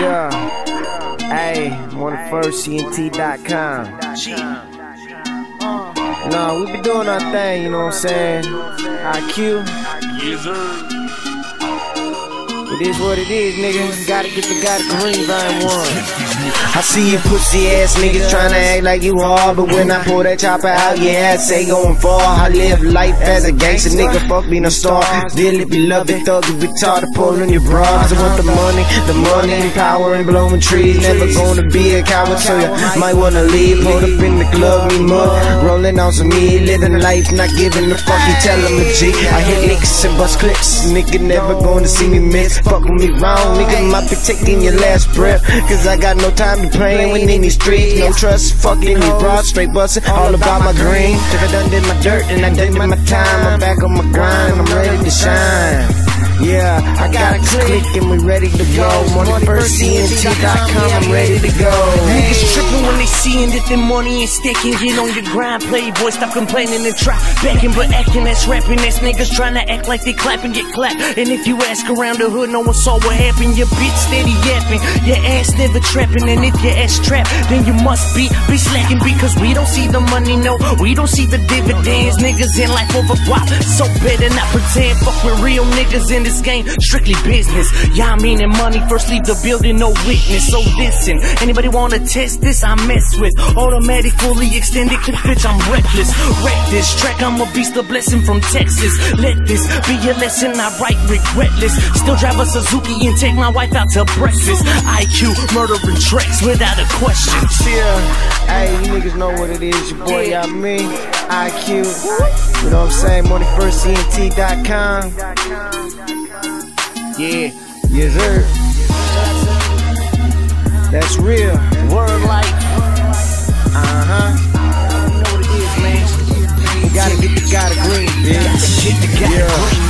Yeah. Hey, morning first CNT.com. No, we be doing our thing, you know what I'm saying? IQ. Yes, sir. It is what it is, nigga. Gotta get the the green vine one. I see you pussy ass niggas tryna act like you hard, but when I pull that chopper out, yeah, ass say going far. I live life as a gangster nigga, fuck being a star. love beloved thug, retarded, pulling your bras. I want the money, the money and power and blowing trees. Never gonna be a coward, so you might wanna leave. Hold up in the club, me mud, rolling on some me, living life, not giving a fuck. You tell them a G. I hit licks and bust clips, nigga never gonna see me miss. Fuck with me wrong, nigga might be taking your last breath, cause I got no time to playing with in these streets. No trust, fucking me broad, straight bustin', all about my green. If I done did my dirt and I done did my time, I'm back on my grind, I'm ready to shine. Yeah, I got a click and we ready to go. Money first CNT.com, I'm ready to go. Niggas tripping when they seeing that their money ain't sticking. Get on your grind, playboy, stop complaining and try backing, but acting that's rapping. That's niggas trying to act like they clapping, get clapped. And if you ask around the hood, no one saw what happened. Your bitch steady yapping, your ass never trapping. And if your ass trapped, then you must be be slacking because we don't see the money, no, we don't see the dividends. Niggas in life over guap, so better not pretend. Fuck with real niggas in this game, strictly business. Y'all meaning money, first leave the building, no witness. So listen, anybody wanna test this? I mess with automatic, fully extended clip, bitch. I'm reckless. Wreck this track, I'm a beast, a blessing from Texas. Let this be a lesson, I write regretless. Still drive a Suzuki and take my wife out to breakfast. IQ, murdering tracks without a question. Yeah, hey, you niggas know what it is. Your boy, y'all me, IQ. You know what I'm saying? Money first CNT.com. Yeah, Yes, sir. That's real. word life. Huh. gotta green, bitch. The shit gotta yeah. green.